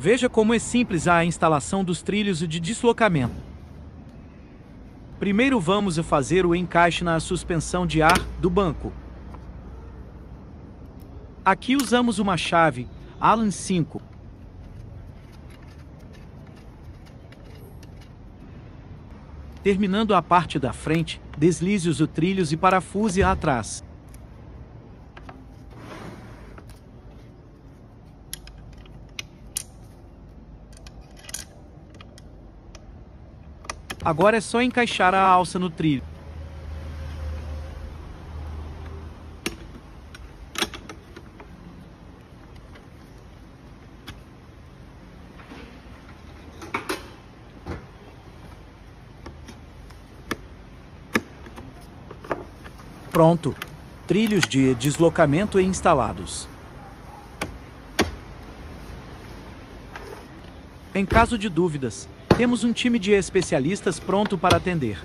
Veja como é simples a instalação dos trilhos de deslocamento. Primeiro vamos fazer o encaixe na suspensão de ar do banco. Aqui usamos uma chave Allen 5. Terminando a parte da frente, deslize os trilhos e parafuse atrás. Agora é só encaixar a alça no trilho. Pronto. Trilhos de deslocamento instalados. Em caso de dúvidas, temos um time de especialistas pronto para atender.